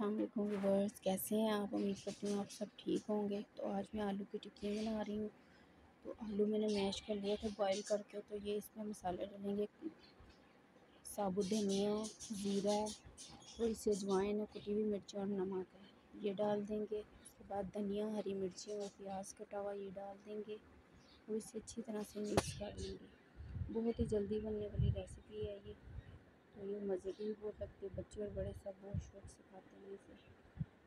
السلام علیکم ویورس کیسے ہیں آپ؟ امید کرتی ہوں آپ سب ٹھیک ہوں گے۔ تو آج میں آلو کی ٹکیاں بنا رہی ہوں۔ تو آلو میں نے میش کر لیا تھا بوائل کر کے۔ تو یہ اس میں مسالے ڈلیں گے۔ ثابت دھنیا، زیرہ تھوڑی سی اجوائن کٹی ہوئی مرچیں اور نمک۔ ہے یہ ڈال دیں گے۔ اس کے بعد دھنیا، ہری مرچیں اور پیاز کٹا ہوا یہ ڈال دیں گے۔ اور اسے اچھی طرح سے مکس کر لیں گے۔ بہت ہی جلدی بننے والی ریسیپی ہے یہ۔ تو یہ مزے کی بھی بہت لگتی ہے بچے اور بڑے سب بہت شوق سے کھاتے ہیں اسے۔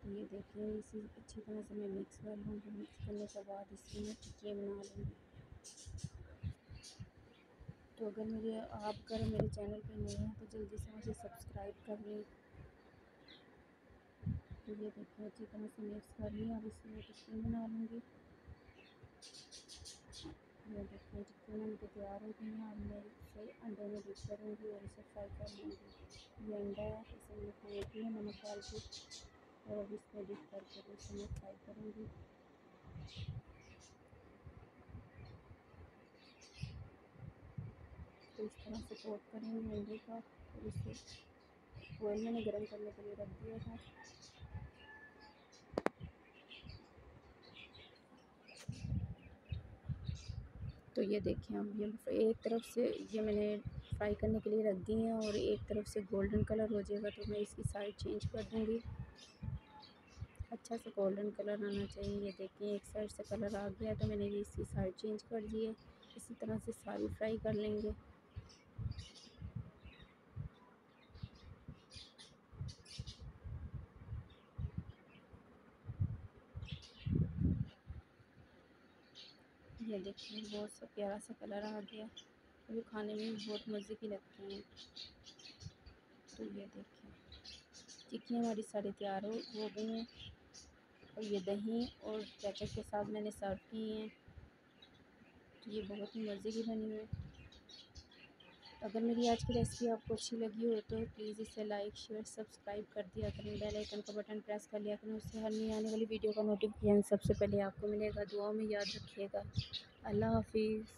تو یہ دیکھیں اسے اچھی طرح سے میں مکس کر لوں گی مکس کرنے کے بعد اس میں ٹکیاں بنا لوں۔ گی تو اگر میرے آپ اگر میرے چینل پہ نئے ہیں تو جلدی سے مجھے سبسکرائب کر لیں۔ تو یہ دیکھیں، اچھی طرح سے مکس کر لیں اب اس میں ٹکیاں بنا لوں گی۔ یہ دیکھیں ٹکیاں بن کے تیار ہو گئی ہیں اب میں اسے انڈے میں ڈپ کروں گی اور اسے فرائی کر لوں گی یہ انڈا ہے اسے میں پھینک ہوں نمک ڈال کے اور اب اس میں ڈپ کر کے اسے میں فرائی کروں گی تو اس طرح سے کوٹ کریں گے انڈے کا اور اسے آئل میں نے گرم کرنے کے لیے رکھ دیا تھا تو یہ دیکھیں اب یہ ایک طرف سے یہ میں نے فرائی کرنے کے لیے رکھ دی ہیں اور ایک طرف سے گولڈن کلر ہو جائے گا تو میں اس کی سائڈ چینج کر دوں گی۔ اچھا سا گولڈن کلر آنا چاہیے۔ یہ دیکھیں ایک سائڈ سے کلر آ گیا تو میں نے اس کی سائڈ چینج کر دی ہے۔ اسی طرح سے ساری فرائی کر لیں گے۔ یہ دیکھیں بہت سا پیارا سا کلر آ گیا۔ اور کھانے میں بہت مزے کی لگتی ہیں۔ تو یہ دیکھیں چکی ہماری ساری تیار ہو ہو گئی ہیں۔ اور یہ دہی اور چیچک کے ساتھ میں نے سرو کی ہیں۔ یہ بہت ہی مزے کی بنی ہے اگر میری آج کی ریسیپی آپ کو اچھی لگی ہو تو پلیز اسے لائک، شیئر، سبسکرائب کر دیا کریں، بیل آئکن کا بٹن پریس کر لیا کریں، اس سے ہر نئی آنے والی ویڈیو کا نوٹیفکیشن سب سے پہلے آپ کو ملے گا، دعاؤں میں یاد رکھیے گا۔ اللہ حافظ۔